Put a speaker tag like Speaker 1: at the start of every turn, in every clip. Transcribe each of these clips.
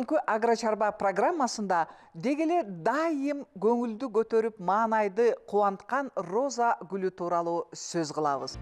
Speaker 1: бүгүнкү агро чарба программасында деги эле дайым көңүлдү көтөрүп маанайды кубанткан роза гүлү тууралуу сөз кылабыз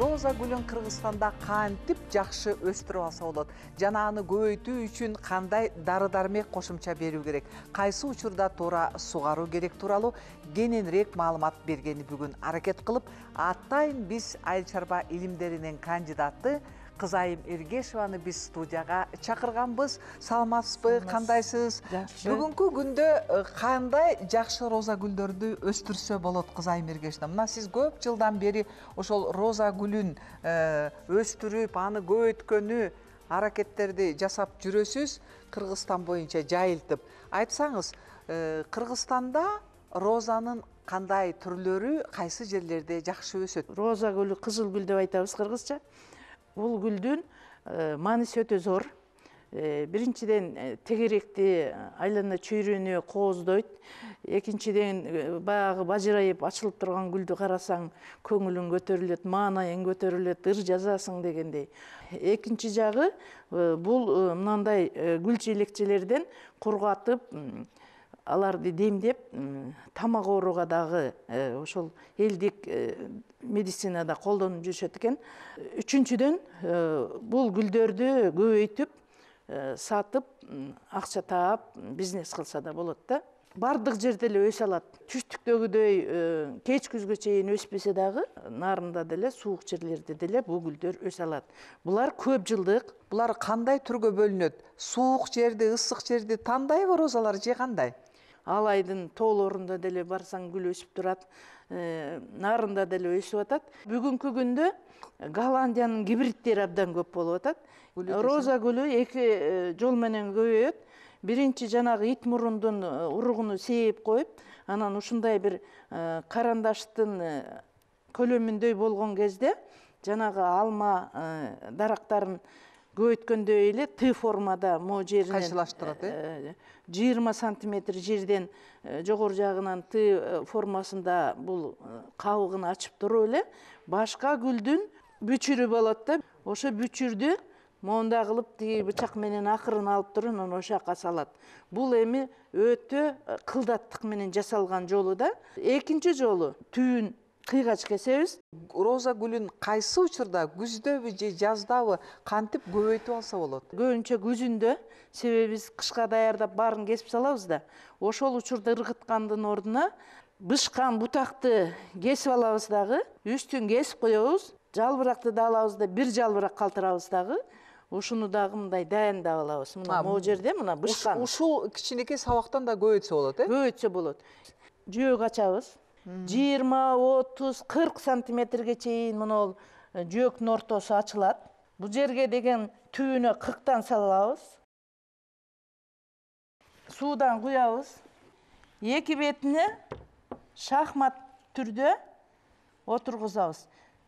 Speaker 1: роза гүлүн кыргызстанда кантип жакшы өстүрүп алса болот жана аны көбөйтүү үчүн кандай дары дармек кошумча берүү керек? Кайсы учурда туура сугаруу керек тууралуу кененирээк маалымат бергени бүгүн аракет кылып атайын биз айыл чарба илимдеринин кандидаты кызайым эргешованы биз студияга чакырганбыз. Саламатсызбы кандайсыз?
Speaker 2: Жакшы
Speaker 1: бүгүнкү күндө э, кандай жакшы роза гүлдөрдү өстүрсө болот кызайым эргешовна мына сиз көп жылдан бери ошол роза гүлүн э, өстүрүп аны көбөйткөнү аракеттерди жасап жүрөсүз кыргызстан боюнча жайылтып. Айтсаңыз э, кыргызстанда розанын кандай түрлөрү кайсы жерлерде жакшы өсөт?
Speaker 2: Роза гүлү кызыл гүл деп айтабыз кыргызча бул гүлдүн э, мааниси өтө зор. Э, биринчиден э, тегеректи айлана чөйрөнү кооздойт экинчиден э, баягы бажырайып ачылып турган гүлдү карасаң көңүлүң көтөрүлөт маанайың көтөрүлөт ыр жазасың дегендей. Экинчи жагы бул мынандай гүл желекчелерден кургатып аларды демдеп тамак ооруга дагы ошол элдик медицинада колдонуп жүрүшөт экен. Үчүнчүдөн бул гүлдөрдү көбөйтүп сатып акча таап бизнес кылса да болот да. Баардык жерде эле өсө алат. Түштүктөгүдөй кеч күзгө чейин өспөсө дагы нарында деле суук жерлерде деле бул гүлдөр өсө алат. Булар көп жылдык.
Speaker 1: Булар кандай түргө бөлүнөт? Суук жерди ысык жерди тандайбы розалар же кандай?
Speaker 2: Ал айдын тоолорунда деле барсаң гүл өсүп турат нарында деле өсүп атат. Бүгүнкү күндө голландиянын гибридтери абдан көп болуп атат. Роза гүлү эки жол менен көбөйөт. Биринчи жанагы ит мурундун уругуну сээп коюп анан ушундай бир карандаштын көлөмүндөй болгон кезде жанагы алма дарактарын көбөйткөндөй эле т формада могу жеринен
Speaker 1: кайшылаштырат э?
Speaker 2: жыйырма сантиметр жерден жогору жагынан т формасында бул кабыгын ачып туруп эле башка гүлдүн бүчүрү болот да ошо бүчүрдү моундай кылып тиги бычак менен акырын алып туруп анан ошол жака салат. Бул эми өтө кылдаттык менен жасалган жолу да. Экинчи жолу түбүн кыйгач кесебиз
Speaker 1: роза гүлүн кайсы учурда күздөбү же жаздабы кантип көбөйтүп алса болот?
Speaker 2: Көбүнчө күзүндө себеби биз кышка даярдап баарын кесип салабыз да ошол учурда ыргыткандын ордуна бышкан бутакты кесип алабыз дагы үстүн кесип коебуз жалбыракты да алабыз да бир жалбырак калтырабыз дагы ушуну дагы мындай дайындап алабыз. Мына могу жерде мына бышкан
Speaker 1: ушул кичинекей сабактан да көбөйтсө болот э?
Speaker 2: Көбөйтсө болот. Жөөк ачабыз жыйырма отуз кырк сантиметрге чейин могул жөөктүн ортосу ачылат. Бул жерге деген түбүнө кыктан салабыз. Суудан куябыз. Эки бетине шахмат түрдө отургузабыз.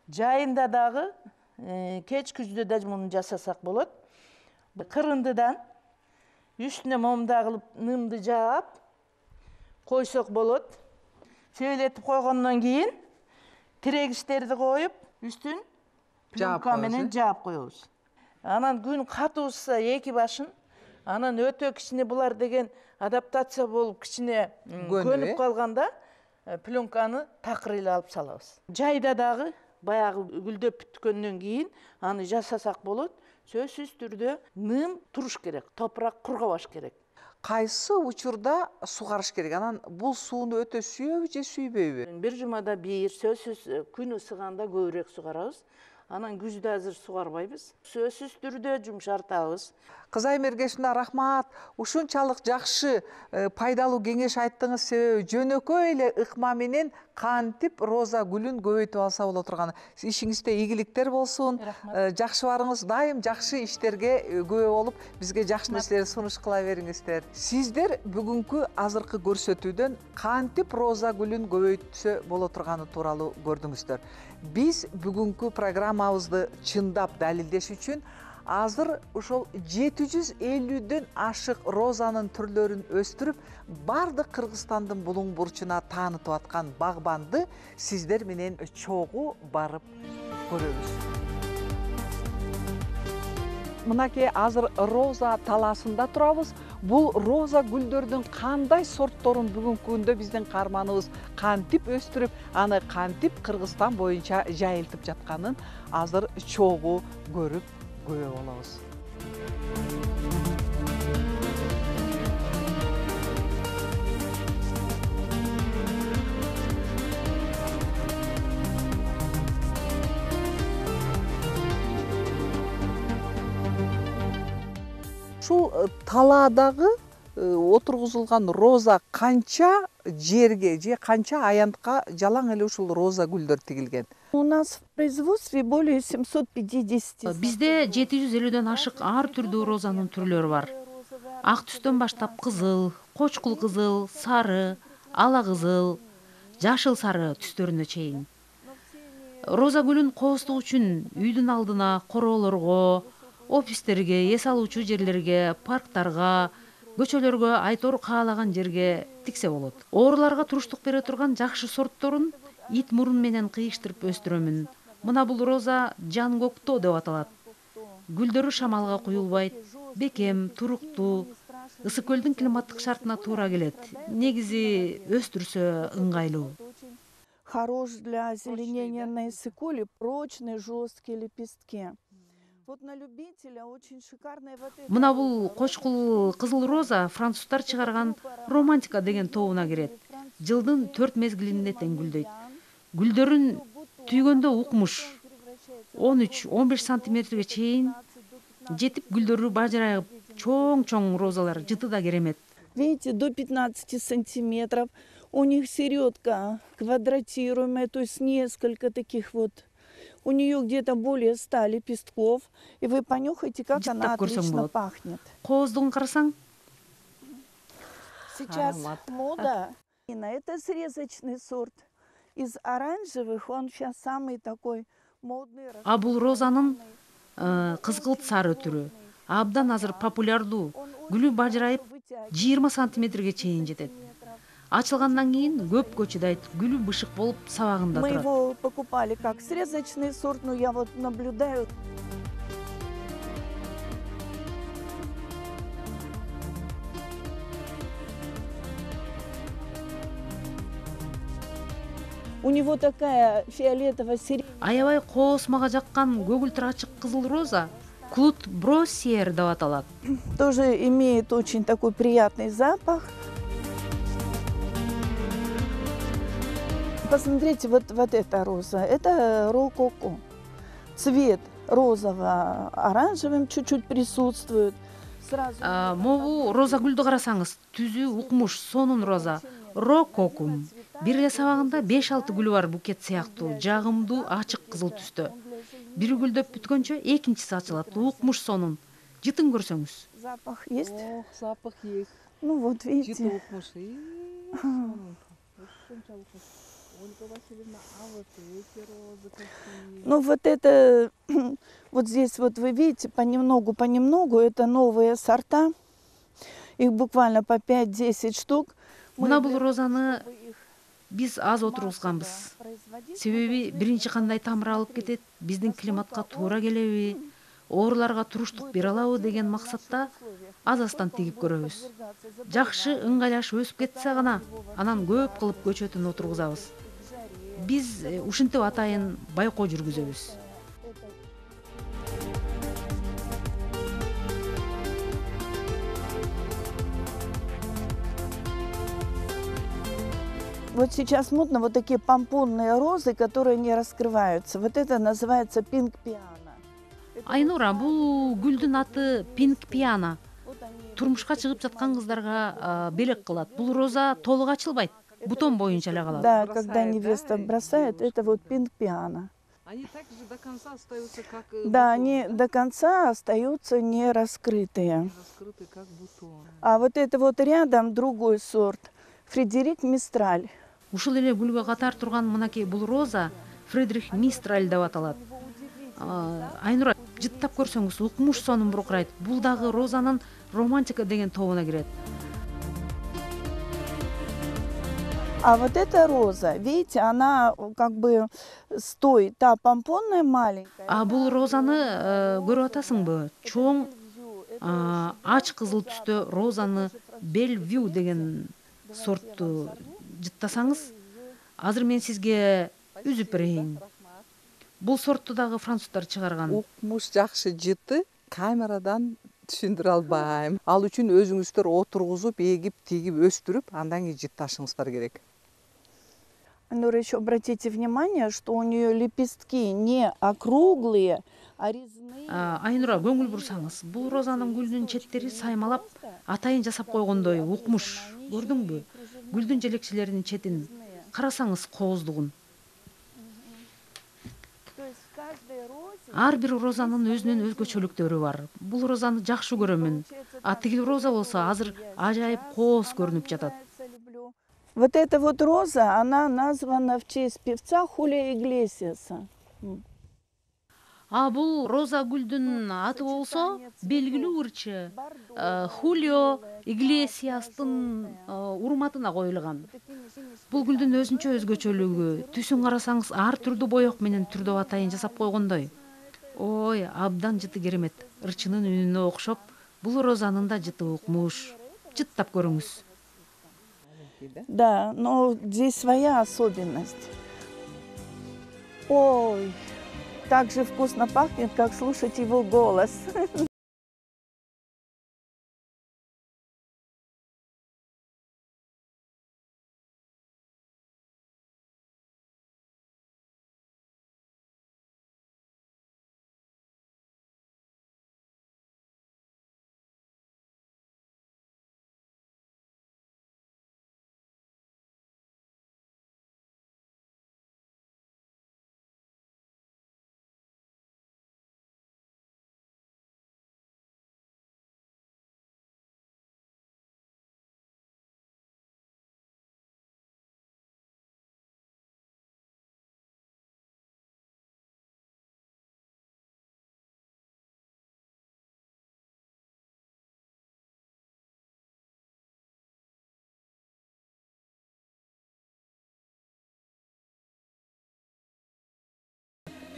Speaker 2: Жайында дагы кеч күздө да муну жасасак болот. Кырындыдан үстүнө момундай кылып нымды жаап койсок болот. Себелетип койгондон кийин тирегичтерди коюп үстүн пленка менен жаап коебуз анан күн катуусса эки башын анан өтө кичине булар деген адаптация болуп кичине көнүп калганда пленканы такыр эле алып салабыз. Жайда дагы баягы гүлдөп бүткөндөн кийин аны жасасак болот сөзсүз түрдө ным туруш керек топурак кургабаш керек.
Speaker 1: Кайсы учурда сугарыш керек? Анан бул сууну өтө сүйөбү же сүйбөйбү?
Speaker 2: Бир жумада бир сөзсүз күн ысыганда көбүрөөк сугарабыз анан күздө азыр сугарбайбыз сөзсүз түрдө жумшартабыз.
Speaker 1: Кызайым эргешовна рахмат. Ушунчалык жакшы э, пайдалуу кеңеш айттыңыз. Себеби жөнөкөй эле ыкма менен кантип роза гүлүн көбөйтүп алса боло турганы ишиңизде ийгиликтер болсун.
Speaker 2: Рахмат.
Speaker 1: Э, жакшы барыңыз. Дайым жакшы иштерге э, күбө болуп бизге жакшы нерселерди сунуш кыла бериңиздер. Сиздер бүгүнкү азыркы көрсөтүүдөн кантип роза гүлүн көбөйтсө боло турганы тууралуу көрдүңүздөр. Биз бүгүнкү программабызды чындап далилдеш үчүн азыр ошол жети жүз элүүдөн ашык розанын түрлөрүн өстүрүп баардык кыргызстандын булуң бурчуна таанытып аткан багбанды сиздер менен чогуу барып көрөбүз. Мынакей азыр роза талаасында турабыз. Бул роза гүлдөрдүн кандай сортторун бүгүнкү күндө биздин каарманыбыз кантип өстүрүп аны кантип кыргызстан боюнча жайылтып жатканын азыр чогуу көрүп күбө болобуз ушул талаадагы отургузулган роза канча жерге же канча аянтка жалаң эле ушул роза гүлдөр тигилген
Speaker 3: У нас в производстве более 750.
Speaker 2: бизде жети жүз элүүдөн ашык ар түрдүү розанын түрлөрү бар. Ак түстөн баштап кызыл кочкул кызыл сары ала кызыл жашыл сары түстөрүнө чейин. Роза гүлүн кооздук үчүн үйдүн алдына короолорго офистерге эс алуучу жерлерге парктарга көчөлөргө айтор каалаган жерге тиксе болот. Ооруларга туруштук бере турган жакшы сортторун ит мурун менен кыйыштырып өстүрөмүн. Мына бул роза жан көктөө деп аталат. Гүлдөрү шамалга куюлбайт. Бекем туруктуу ысык көлдүн климаттык шартына туура келет. Негизи өстүрсө ыңгайлуу.
Speaker 3: Хорош для озеленения на иссыкуле, прочные, жесткие лепестки. Вот на любителя очень шикарная вот эта
Speaker 2: мына бул кочкул кызыл роза француздар чыгарган романтика деген тобуна кирет жылдын төрт мезгилинде тең гүлдөйт гүлдөрүн түйгөндө укмуш он үч он беш сантиметрге чейин жетип гүлдөрү бажырайып чоң чоң розалар жыты да керемет
Speaker 3: Видите, до 15 сантиметров. У них середка квадратируемая, то есть несколько таких вот. У нее где-то более 100 лепестков. И вы понюхайте, как она отлично пахнет.
Speaker 2: кооздугун карасаң
Speaker 3: Сейчас мода. Инна, Это срезочный сорт. Из оранжевых он сейчас самый такой модный.
Speaker 2: а бул э, кызгылт сары түрү абдан азыр популярдуу гүлү бажырайып
Speaker 3: Вытягивает
Speaker 2: жыйырма сантиметрге чейин жетет
Speaker 3: сантиметров.
Speaker 2: ачылгандан кийин көпкө чыдайт гүлү бышык болуп сабагында
Speaker 3: Мы
Speaker 2: турат
Speaker 3: его покупали как срезочный сорт, но я вот наблюдаю, у него такая фиолетово-сиреневая.
Speaker 2: аябай коосмага жаккан көгүлтүр ачык кызыл роза клут бросьер деп аталат
Speaker 3: Тоже имеет очень такой приятный запах. Посмотрите, вот, вот эта роза. Это рококо. Цвет розово-оранжевым чуть-чуть присутствует. Сразу
Speaker 2: А, могу роза гүлдү карасаңыз түзүү укмуш сонун роза рококум бир эле сабагында беш алты гүлү бар букет сыяктуу жагымдуу ачык кызыл түстө бири гүлдөп бүткөнчө экинчиси ачылат укмуш сонун жытын көрсөңүз
Speaker 3: запах есть.
Speaker 1: ох запах есть
Speaker 3: Ну вот видите. Ну вот это, вот здесь вот вы видите, понемногу, понемногу, это новые сорта. Их буквально по 5-10 штук. Мы
Speaker 2: мына бул розаны биз аз отургузганбыз себеби биринчи кандай тамыр алып кетет биздин климатка туура келеби ооруларга туруштук бере алабы деген максатта аз аздан тигип көрөбүз. Жакшы ыңгайлашып өсүп кетсе гана анан көп кылып көчөтүн отургузабыз. Биз э, ушинтип атайын байкоо жүргүзөбүз
Speaker 3: Вот сейчас модно вот такие помпонные розы, которые не раскрываются. Вот это называется пинк пиано.
Speaker 2: айнура бул гүлдүн аты
Speaker 3: они
Speaker 2: турмушка чыгып жаткан кыздарга а, белек кылат бул роза толук ачылбайт бутон боюнча эле калат
Speaker 3: Да, когда
Speaker 1: да,
Speaker 3: невеста бросает, это вот пинк пиано.
Speaker 1: они так же до конца остаются как
Speaker 3: Да, они до конца остаются не раскрытые.
Speaker 1: раскрыты как бутон
Speaker 3: А вот это вот рядом другой сорт. Фредерик Мистраль.
Speaker 2: Ушул эле гүлгө катар турган мынакей бул роза фредрих мистраль деп аталат айнура
Speaker 3: жыттап көрсөңүз укмуш сонун буркурайт бул дагы розанын романтика деген тобуна кирет
Speaker 4: А вот эта роза, видите, она э, как бы с той, та помпонная маленькая.
Speaker 3: а бул розаны э, көрүп атасыңбы чоң ач кызыл түстө розаны белвью деген сортту жыттасаңыз азыр мен сизге үзүп берейин бул сортту дагы француздар чыгарган
Speaker 1: укмуш жакшы жыты камерадан түшүндүрө албайм ал үчүн өзүңүздөр отургузуп эгип тигип өстүрүп андан кийин жытташыңыздар керек.
Speaker 4: Нура, еще обратите внимание, что у нее лепестки не округлые, а резные.
Speaker 3: А, айнура көңүл бурсаңыз бул розанын гүлүнүн четтери саймалап атайын жасап койгондой укмуш көрдүңбү гүлдүн желекчелеринин четин карасаңыз кооздугун
Speaker 4: То есть в каждой розе
Speaker 3: ар бир розанын өзүнүн өзгөчөлүктөрү бар. Бул розаны жакшы көрөмүн а тиги роза болсо азыр ажайып кооз көрүнүп жатат.
Speaker 4: Вот эта вот роза, она названа в честь певца Хулия Иглесиаса.
Speaker 3: А бул роза гүлдүн аты болсо белгилүү ырчы э, хулио иглесиастын э, урматына коюлган. Бул гүлдүн өзүнчө өзгөчөлүгү түсүн карасаңыз ар түрдүү боек менен түрдөп атайын жасап койгондой. Ой абдан жыты керемет. Ырчынын үнүнө окшоп бул розанын да жыты укмуш. Жыттап көрүңүз.
Speaker 4: Да, но здесь своя особенность. Ой, так же вкусно пахнет, как слушать его голос.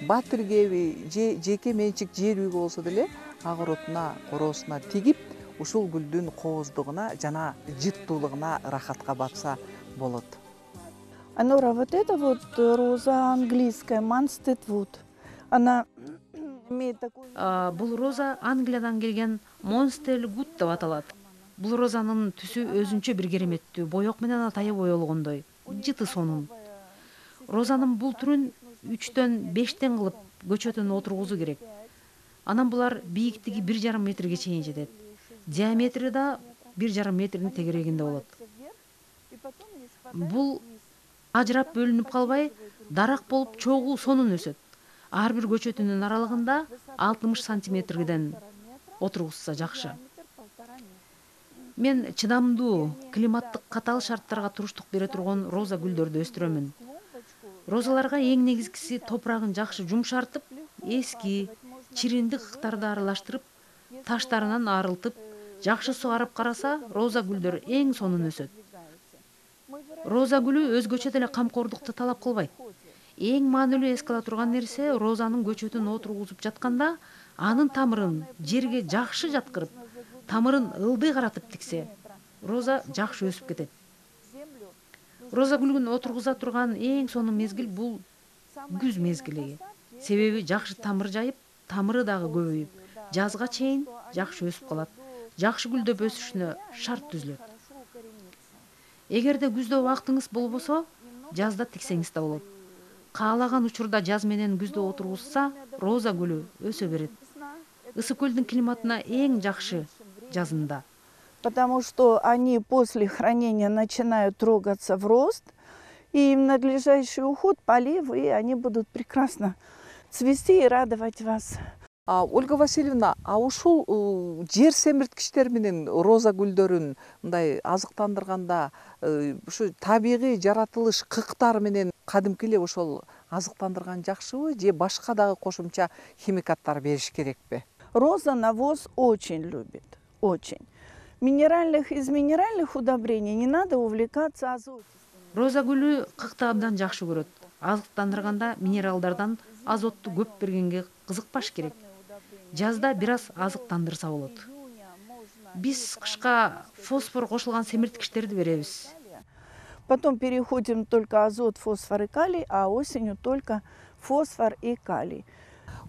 Speaker 1: батир кеби же жеке менчик жер үй болсо деле огородуна короосуна тигип ушул гүлдүн кооздугуна жана жыттуулугуна ырахатка батса болот.
Speaker 4: Анора, вот эта вот э, роза английская, Манстедвуд, она имеет такую...
Speaker 3: А, бул роза англиядан келген монстел гуд деп аталат бул розанын түсү өзүнчө бир кереметтүү боек менен атайы боелгондой жыты сонун. Розанын бул түрүн үчтөн бештен кылып көчөтүн отургузуу керек. Анан булар бийиктиги бир жарым метрге чейин жетет. Диаметри да бир жарым метрдин тегерегинде болот. Бул ажырап бөлүнүп калбай дарак болуп чогуу сонун өсөт. Ар бир көчөтүнүн аралыгында алтымыш сантиметрден отургузса жакшы. Мен чыдамдуу климаттык катаал шарттарга туруштук бере турган роза гүлдөрдү өстүрөмүн розаларга эң негизгиси топурагын жакшы жумшартып эски чириндик ыктарды аралаштырып таштарынан арылтып жакшы сугарып караса роза гүлдөр эң сонун өсөт роза гүлү өзгөчө деле камкордукту талап кылбайт эң маанилүү эске ала турган нерсе розанын көчөтүн отургузуп жатканда анын тамырын жерге жакшы жаткырып тамырын ылдый каратып тиксе роза жакшы өсүп кетет роза гүлүн отургуза турган эң сонун мезгил бул күз мезгили себеби жакшы тамыр жайып тамыры дагы көбөйүп жазга чейин жакшы өсүп калат жакшы гүлдөп өсүшүнө шарт түзүлөт. Эгерде күздө убактыңыз болбосо жазда тиксеңиз да болот. Каалаган учурда жаз менен күздө отургузса роза гүлү өсө берет. Ысык көлдүн климатына эң жакшы жазында
Speaker 4: Потому что они после хранения начинают трогаться в рост, и им надлежащий уход, полив, и они будут прекрасно цвести и радовать вас.
Speaker 1: А, ольга васильевна а ушул э, жер семирткичтер менен роза гүлдөрүн мындай азыктандырганда э, ушу табигый жаратылыш кыктар менен кадимки эле ошол азыктандырган жакшыбы же башка дагы кошумча химикаттар бериш керекпи
Speaker 4: Роза навоз очень любит, очень. Минеральных из минеральных удобрений не надо увлекаться азотом.
Speaker 3: роза гүлү кыкты абдан жакшы көрөт азыктандырганда минералдардан азотту көп бергенге кызыкпаш керек жазда бир аз азыктандырса болот биз кышка фосфор кошулган семирткичтерди беребиз
Speaker 4: Потом переходим только азот, фосфор и калий, а осенью только фосфор и калий.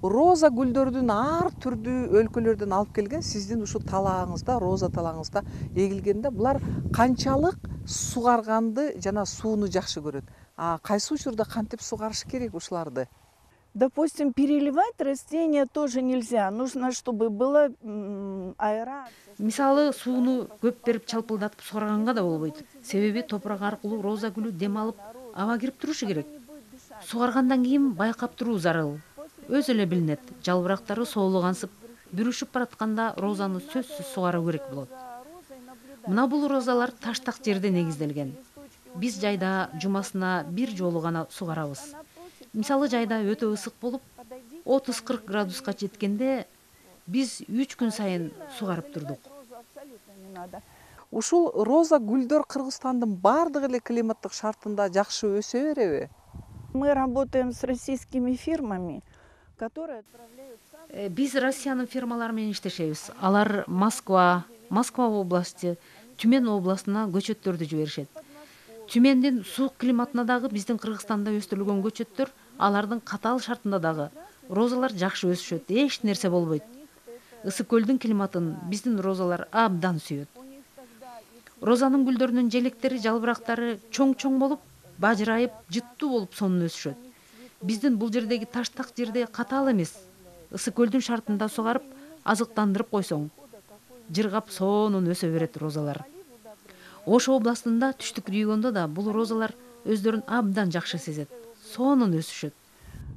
Speaker 1: Роза гүлдөрдүн ар түрдүү өлкөлөрдөн алып келген сиздин ушул талаагыңызда роза талаагыңызда эгилгенде булар канчалык сугарганды жана сууну жакшы көрөт а кайсы учурда кантип сугарыш керек ушуларды
Speaker 4: Допустим, переливать растения тоже нельзя. Нужно, чтобы была м, аэрация.
Speaker 3: мисалы сууну көп берип чалпылдатып сугарганга да болбойт себеби топурак аркылуу роза гүлү дем алып аба кирип турушу керек. Сугаргандан кийин байкап туруу зарыл. Өзү эле билинет жалбырактары соолугансып бүрүшүп баратканда розаны сөзсүз сугаруу керек болот. Мына бул розалар таштак жерде негизделген. Биз жайда жумасына бир жолу гана сугарабыз. Мисалы жайда өтө ысык болуп отуз кырк градуска жеткенде биз үч күн сайын сугарып турдук.
Speaker 1: Ушул роза гүлдөр кыргызстандын баардык эле климаттык шартында жакшы өсө береби?
Speaker 4: Мы работаем с российскими фирмами,
Speaker 3: Э, биз россиянын фирмалары менен иштешебиз алар москва москва области түмен областына көчөттөрдү жиберишет. Түмендин суук климатына дагы биздин кыргызстанда өстүрүлгөн көчөттөр алардын катаал шартында дагы розалар жакшы өсүшөт. Эч нерсе болбойт. Ысык көлдүн климатын биздин розалар абдан сүйөт. Розанын гүлдөрүнүн желектери жалбырактары чоң чоң болуп бажырайып жыттуу болуп сонун өсүшөт. Биздин бул жердеги таштак жерде катаал эмес ысык көлдүн шартында сугарып азыктандырып койсоң жыргап сонун өсө берет розалар. Ош областында түштүк региондо да бул розалар өздөрүн абдан жакшы сезет сонун өсүшөт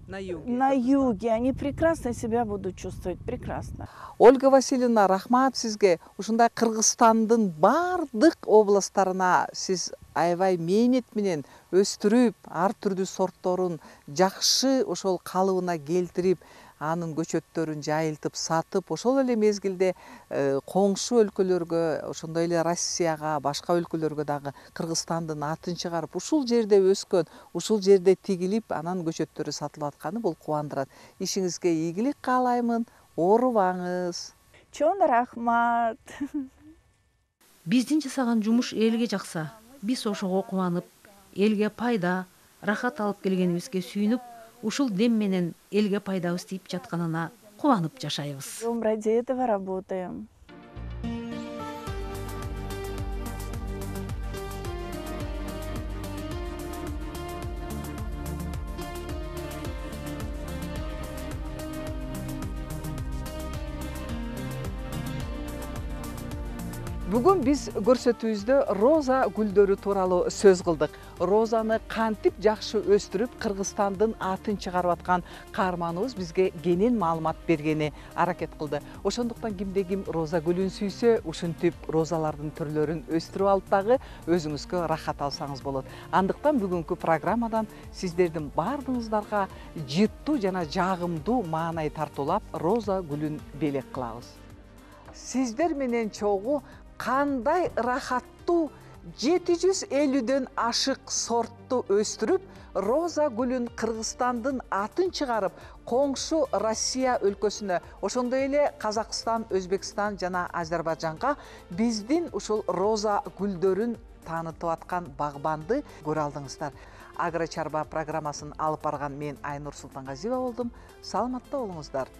Speaker 1: на юге
Speaker 4: На юге. Они прекрасно себя будут чувствовать, прекрасно.
Speaker 1: ольга васильевна рахмат сизге ушундай кыргызстандын баардык областтарына сиз аябай мээнет менен өстүрүп ар түрдүү сортторун жакшы ошол калыбына келтирип анын көчөттөрүн жайылтып сатып ошол эле мезгилде э, коңшу өлкөлөргө ошондой эле россияга башка өлкөлөргө дагы кыргызстандын атын чыгарып ушул жерде өскөн ушул жерде тигилип анан көчөттөрү сатылып атканы бул кубандырат. Ишиңизге ийгилик каалаймын. Оорубаңыз.
Speaker 4: Чон рахмат.
Speaker 3: биздин жасаган жумуш элге жакса биз ошого кубанып элге пайда рахат алып келгенибизге сүйүнүп ушул дем менен элге пайдабыз тийип жатканына кубанып жашайбыз
Speaker 4: Мы ради этого работаем.
Speaker 1: Бүгүн биз көрсөтүүбүздө роза гүлдөрү тууралуу сөз кылдык розаны кантип жакшы өстүрүп кыргызстандын атын чыгарып аткан каарманыбыз бизге кенен маалымат бергени аракет кылды ошондуктан кимде ким роза гүлүн сүйсө ушинтип розалардын түрлөрүн өстүрүп алып дагы өзүңүзгө рахат алсаңыз болот. Андыктан бүгүнкү программадан сиздердин баардыгыңыздарга жыттуу жана жагымдуу маанай тартуулап роза гүлүн белек кылабыз. Сиздер менен чогуу кандай ырахаттуу жети жүз элүүдөн ашык сортту өстүрүп роза гүлүн кыргызстандын атын чыгарып коңшу россия өлкөсүнө ошондой эле казакстан өзбекстан жана азербайжанга биздин ушул роза гүлдөрүн таанытып аткан багбанды көрө алдыңыздар. Агро чарба программасын алып барган мен айнур султангазиева болдум. Саламатта болуңуздар